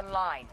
online.